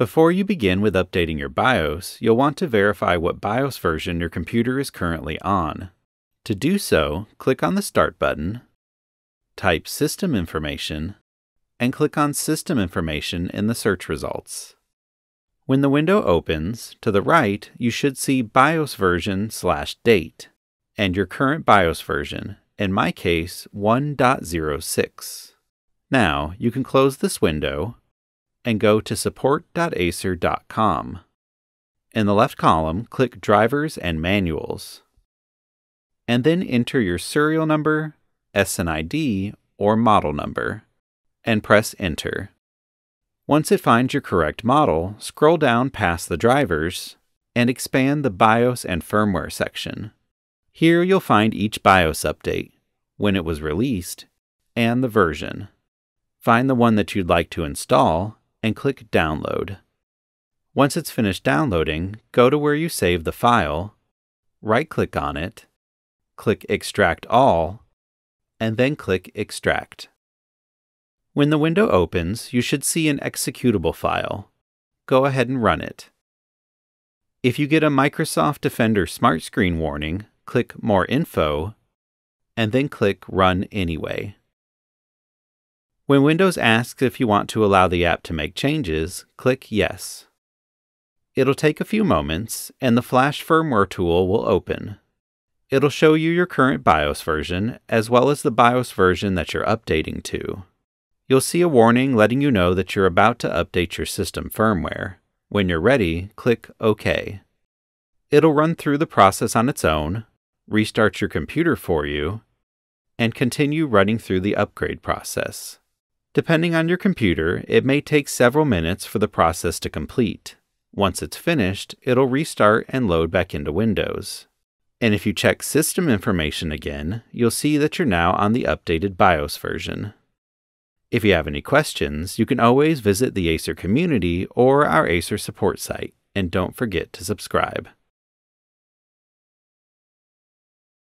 Before you begin with updating your BIOS, you'll want to verify what BIOS version your computer is currently on. To do so, click on the Start button, type System Information, and click on System Information in the search results. When the window opens, to the right, you should see BIOS version slash date and your current BIOS version, in my case 1.06. Now, you can close this window and go to support.acer.com. In the left column, click Drivers and Manuals, and then enter your serial number, SNID, or model number, and press Enter. Once it finds your correct model, scroll down past the drivers and expand the BIOS and firmware section. Here you'll find each BIOS update, when it was released, and the version. Find the one that you'd like to install and click Download. Once it's finished downloading, go to where you save the file, right click on it, click Extract All, and then click Extract. When the window opens, you should see an executable file. Go ahead and run it. If you get a Microsoft Defender Smart Screen warning, click More Info, and then click Run Anyway. When Windows asks if you want to allow the app to make changes, click Yes. It'll take a few moments, and the Flash Firmware tool will open. It'll show you your current BIOS version, as well as the BIOS version that you're updating to. You'll see a warning letting you know that you're about to update your system firmware. When you're ready, click OK. It'll run through the process on its own, restart your computer for you, and continue running through the upgrade process. Depending on your computer, it may take several minutes for the process to complete. Once it's finished, it'll restart and load back into Windows. And if you check system information again, you'll see that you're now on the updated BIOS version. If you have any questions, you can always visit the Acer community or our Acer support site, and don't forget to subscribe.